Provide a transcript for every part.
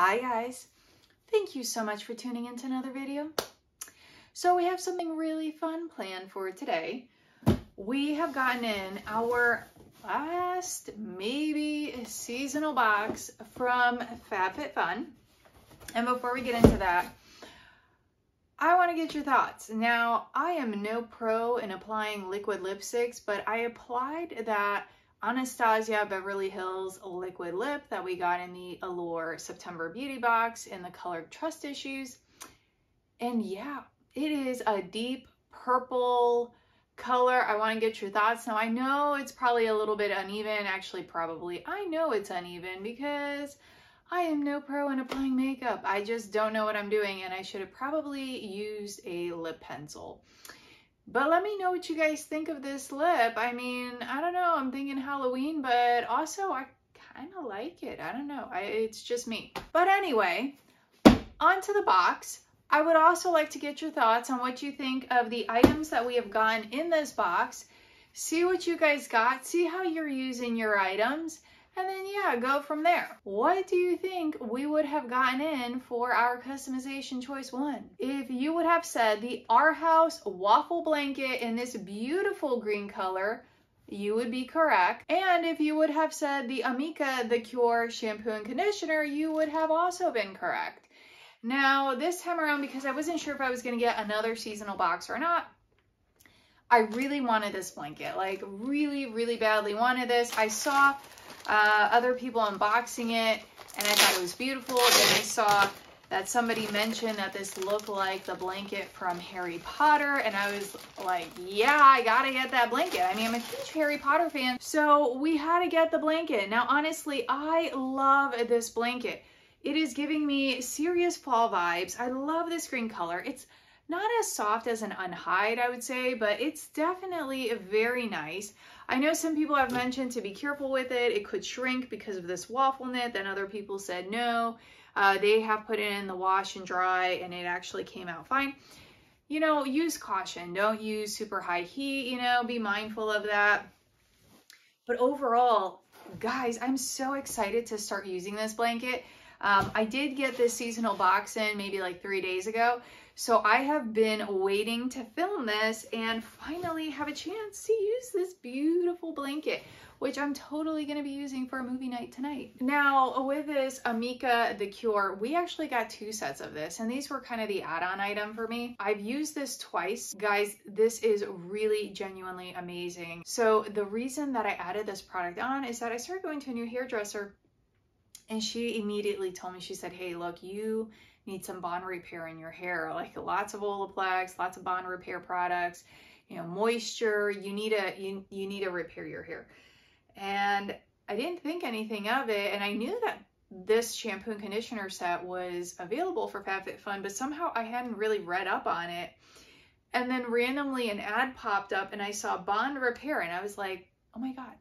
Hi guys, thank you so much for tuning into another video. So we have something really fun planned for today. We have gotten in our last maybe seasonal box from FabFitFun. And before we get into that, I want to get your thoughts. Now, I am no pro in applying liquid lipsticks, but I applied that Anastasia Beverly Hills liquid lip that we got in the Allure September Beauty Box in the color Trust Issues. And yeah, it is a deep purple color. I want to get your thoughts. Now, I know it's probably a little bit uneven. Actually, probably. I know it's uneven because I am no pro in applying makeup. I just don't know what I'm doing and I should have probably used a lip pencil. But let me know what you guys think of this lip. I mean, I don't know. I'm thinking Halloween, but also I kind of like it. I don't know. I, it's just me. But anyway, onto the box. I would also like to get your thoughts on what you think of the items that we have gotten in this box. See what you guys got. See how you're using your items and then yeah, go from there. What do you think we would have gotten in for our customization choice one? If you would have said the Our House waffle blanket in this beautiful green color, you would be correct. And if you would have said the Amika The Cure shampoo and conditioner, you would have also been correct. Now, this time around, because I wasn't sure if I was going to get another seasonal box or not, I really wanted this blanket, like really, really badly wanted this. I saw uh, other people unboxing it and I thought it was beautiful. Then I saw that somebody mentioned that this looked like the blanket from Harry Potter and I was like, yeah, I gotta get that blanket. I mean, I'm a huge Harry Potter fan, so we had to get the blanket. Now, honestly, I love this blanket. It is giving me serious fall vibes. I love this green color. It's not as soft as an unhide, I would say, but it's definitely a very nice. I know some people have mentioned to be careful with it. It could shrink because of this waffle knit. Then other people said no. Uh, they have put it in the wash and dry and it actually came out fine. You know, use caution. Don't use super high heat, you know, be mindful of that. But overall, guys, I'm so excited to start using this blanket. Um, I did get this seasonal box in maybe like three days ago. So I have been waiting to film this and finally have a chance to use this beautiful blanket, which I'm totally going to be using for a movie night tonight. Now with this Amika The Cure, we actually got two sets of this and these were kind of the add-on item for me. I've used this twice. Guys, this is really genuinely amazing. So the reason that I added this product on is that I started going to a new hairdresser and she immediately told me, she said, hey, look, you need some bond repair in your hair, like lots of Olaplex, lots of bond repair products, you know, moisture, you need a, you, you need to repair your hair. And I didn't think anything of it. And I knew that this shampoo and conditioner set was available for FabFitFun, but somehow I hadn't really read up on it. And then randomly an ad popped up and I saw bond repair and I was like, oh my God,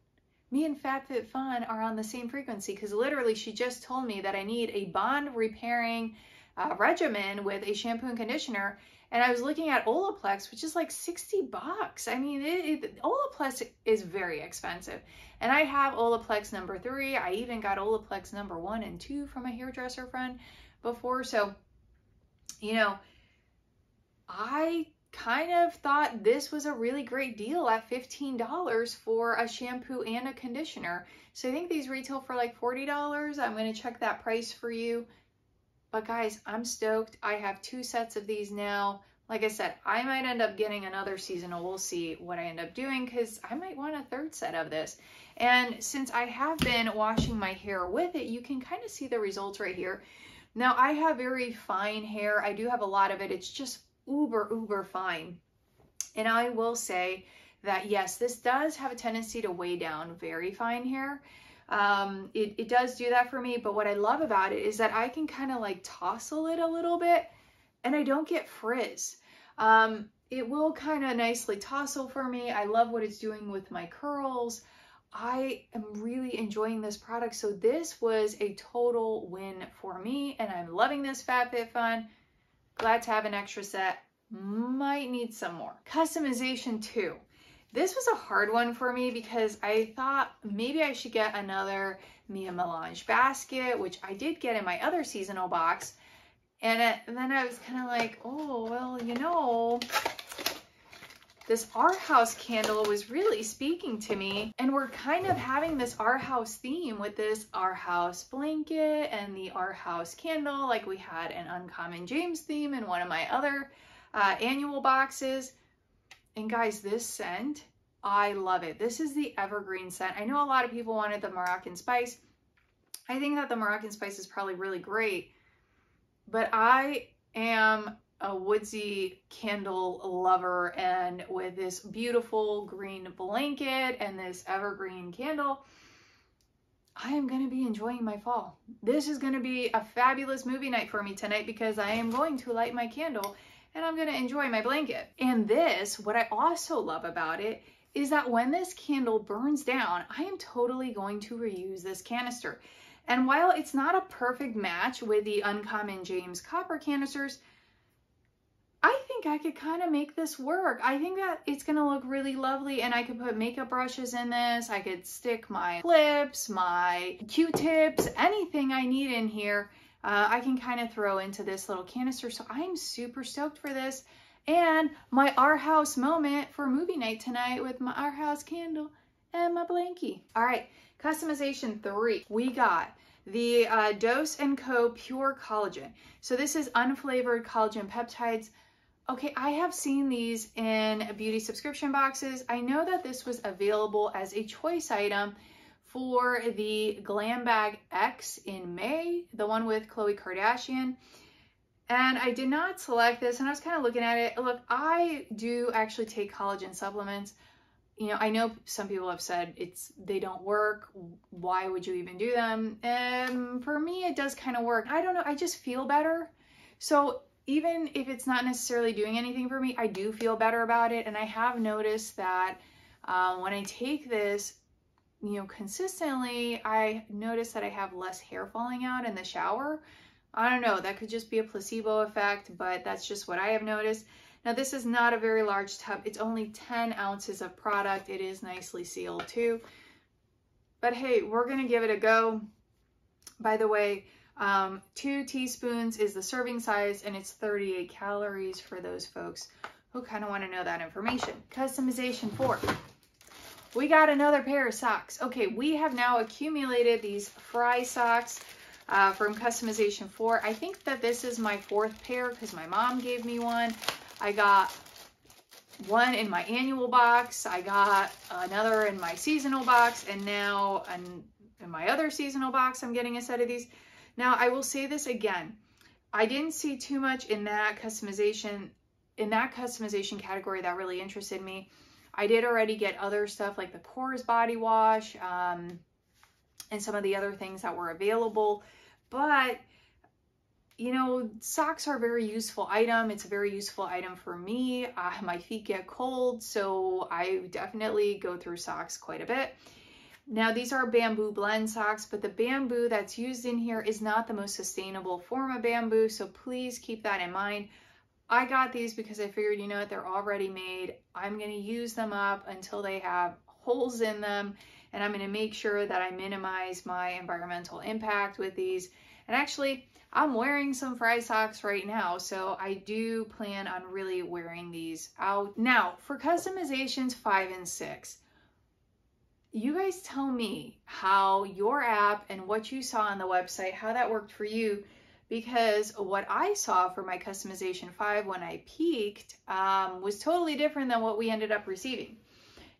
me and FabFitFun are on the same frequency because literally she just told me that I need a bond repairing uh, regimen with a shampoo and conditioner. And I was looking at Olaplex, which is like 60 bucks. I mean, it, it, Olaplex is very expensive. And I have Olaplex number three. I even got Olaplex number one and two from a hairdresser friend before. So, you know, I kind of thought this was a really great deal at $15 for a shampoo and a conditioner. So I think these retail for like $40. I'm going to check that price for you. But guys, I'm stoked. I have two sets of these now. Like I said, I might end up getting another seasonal. We'll see what I end up doing because I might want a third set of this. And since I have been washing my hair with it, you can kind of see the results right here. Now, I have very fine hair. I do have a lot of it. It's just uber, uber fine. And I will say that yes, this does have a tendency to weigh down very fine hair. Um, it, it does do that for me, but what I love about it is that I can kind of like tousle it a little bit and I don't get frizz. Um, it will kind of nicely tousle for me. I love what it's doing with my curls. I am really enjoying this product. So this was a total win for me and I'm loving this FabFitFun. Glad to have an extra set. Might need some more. Customization two. This was a hard one for me because I thought maybe I should get another Mia Melange basket, which I did get in my other seasonal box. And, it, and then I was kind of like, oh, well, you know, this Our House candle was really speaking to me. And we're kind of having this Our House theme with this Our House blanket and the Our House candle, like we had an Uncommon James theme in one of my other uh, annual boxes. And guys, this scent, I love it. This is the Evergreen scent. I know a lot of people wanted the Moroccan Spice. I think that the Moroccan Spice is probably really great, but I am a woodsy candle lover and with this beautiful green blanket and this evergreen candle, I am going to be enjoying my fall. This is going to be a fabulous movie night for me tonight because I am going to light my candle and I'm going to enjoy my blanket. And this, what I also love about it is that when this candle burns down, I am totally going to reuse this canister. And while it's not a perfect match with the Uncommon James copper canisters, think I could kind of make this work. I think that it's going to look really lovely and I could put makeup brushes in this. I could stick my clips, my Q-tips, anything I need in here. Uh, I can kind of throw into this little canister. So I'm super stoked for this. And my Our House moment for movie night tonight with my Our House candle and my blankie. All right, customization three. We got the uh, Dose & Co. Pure Collagen. So this is unflavored collagen peptides. Okay, I have seen these in beauty subscription boxes. I know that this was available as a choice item for the Glam Bag X in May, the one with Khloe Kardashian. And I did not select this and I was kind of looking at it. Look, I do actually take collagen supplements you know, I know some people have said it's they don't work. Why would you even do them? And for me, it does kind of work. I don't know. I just feel better. So even if it's not necessarily doing anything for me, I do feel better about it. And I have noticed that um, when I take this, you know, consistently, I notice that I have less hair falling out in the shower. I don't know. That could just be a placebo effect, but that's just what I have noticed. Now this is not a very large tub. It's only 10 ounces of product. It is nicely sealed too. But hey, we're going to give it a go. By the way, um, two teaspoons is the serving size and it's 38 calories for those folks who kind of want to know that information. Customization four. We got another pair of socks. Okay, we have now accumulated these fry socks uh, from Customization 4. I think that this is my fourth pair because my mom gave me one. I got one in my annual box. I got another in my seasonal box. And now in, in my other seasonal box, I'm getting a set of these. Now, I will say this again. I didn't see too much in that customization, in that customization category that really interested me. I did already get other stuff like the Korres body wash um, and some of the other things that were available. But you know, socks are a very useful item. It's a very useful item for me. Uh, my feet get cold, so I definitely go through socks quite a bit. Now, these are bamboo blend socks, but the bamboo that's used in here is not the most sustainable form of bamboo, so please keep that in mind. I got these because I figured, you know what, they're already made. I'm going to use them up until they have holes in them, and I'm going to make sure that I minimize my environmental impact with these. And actually, I'm wearing some fry socks right now, so I do plan on really wearing these out. Now, for customizations five and six, you guys tell me how your app and what you saw on the website, how that worked for you, because what I saw for my customization five when I peaked um, was totally different than what we ended up receiving.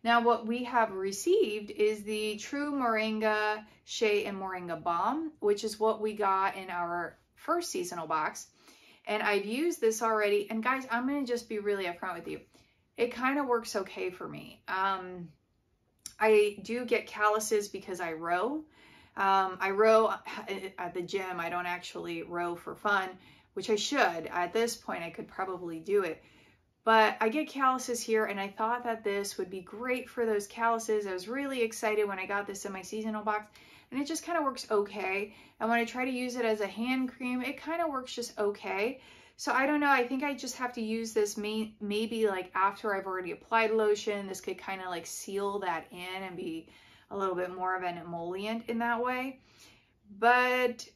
Now what we have received is the True Moringa Shea and Moringa Balm, which is what we got in our first seasonal box. And I've used this already. And guys, I'm going to just be really upfront with you. It kind of works okay for me. Um, I do get calluses because I row. Um, I row at the gym. I don't actually row for fun, which I should. At this point, I could probably do it. But I get calluses here and I thought that this would be great for those calluses. I was really excited when I got this in my seasonal box and it just kind of works okay. And when I try to use it as a hand cream, it kind of works just okay. So I don't know, I think I just have to use this may maybe like after I've already applied lotion. This could kind of like seal that in and be a little bit more of an emollient in that way. But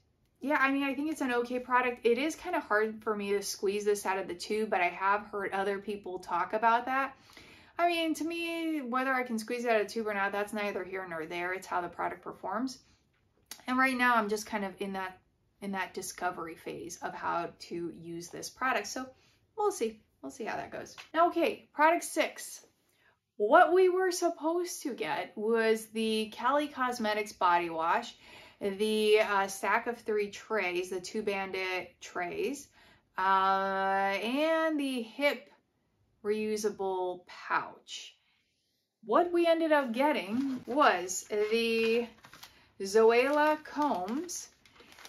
yeah, I mean, I think it's an okay product. It is kind of hard for me to squeeze this out of the tube, but I have heard other people talk about that. I mean, to me, whether I can squeeze it out of tube or not, that's neither here nor there. It's how the product performs. And right now I'm just kind of in that in that discovery phase of how to use this product. So we'll see. We'll see how that goes. Now, okay, product six. What we were supposed to get was the Cali Cosmetics body wash, the uh, stack of three trays, the two bandit trays, uh, and the hip reusable pouch. What we ended up getting was the Zoë Ayla combs,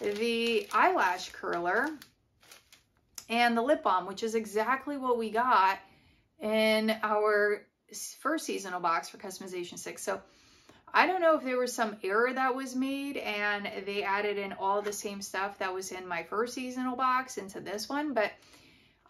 the eyelash curler, and the lip balm, which is exactly what we got in our first seasonal box for customization six. So I don't know if there was some error that was made and they added in all the same stuff that was in my first seasonal box into this one, but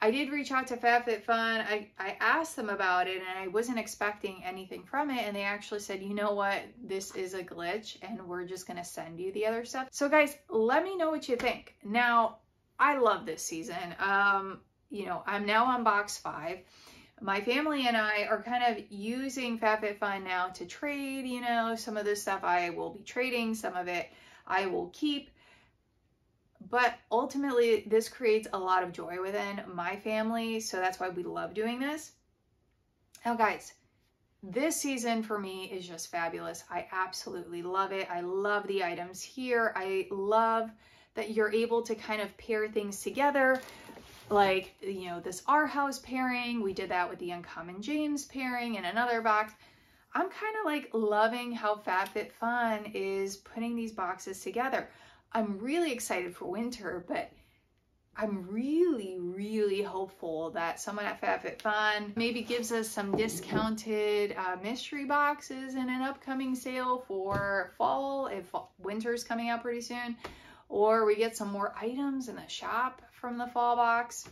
I did reach out to FabFitFun. I, I asked them about it and I wasn't expecting anything from it. And they actually said, you know what, this is a glitch and we're just going to send you the other stuff. So guys, let me know what you think. Now, I love this season. Um, you know, I'm now on box five. My family and I are kind of using FabFitFun now to trade, you know, some of this stuff I will be trading, some of it I will keep. But ultimately, this creates a lot of joy within my family. So that's why we love doing this. Now, guys, this season for me is just fabulous. I absolutely love it. I love the items here. I love that you're able to kind of pair things together. Like, you know, this Our House pairing. We did that with the Uncommon James pairing in another box. I'm kind of like loving how FabFitFun is putting these boxes together. I'm really excited for winter, but I'm really, really hopeful that someone at FabFitFun maybe gives us some discounted uh, mystery boxes in an upcoming sale for fall if winter's coming out pretty soon, or we get some more items in the shop from the fall box.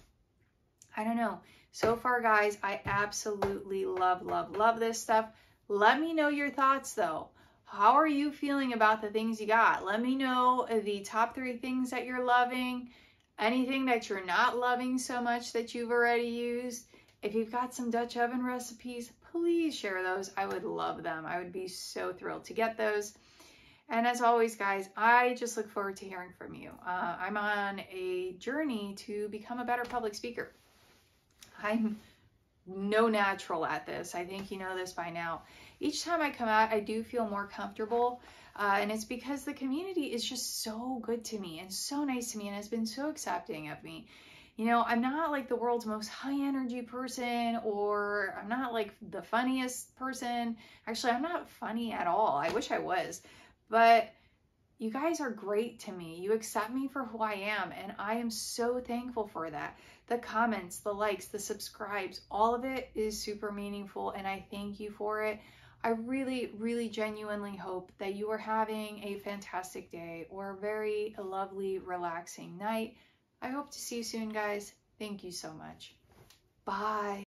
I don't know. So far, guys, I absolutely love, love, love this stuff. Let me know your thoughts though. How are you feeling about the things you got? Let me know the top three things that you're loving, anything that you're not loving so much that you've already used. If you've got some Dutch oven recipes, please share those. I would love them. I would be so thrilled to get those. And as always, guys, I just look forward to hearing from you. Uh, I'm on a journey to become a better public speaker. I'm no natural at this. I think you know this by now. Each time I come out, I do feel more comfortable. Uh, and it's because the community is just so good to me and so nice to me and has been so accepting of me. You know, I'm not like the world's most high energy person or I'm not like the funniest person. Actually, I'm not funny at all. I wish I was. But you guys are great to me. You accept me for who I am, and I am so thankful for that. The comments, the likes, the subscribes, all of it is super meaningful, and I thank you for it. I really, really genuinely hope that you are having a fantastic day or a very lovely, relaxing night. I hope to see you soon, guys. Thank you so much. Bye.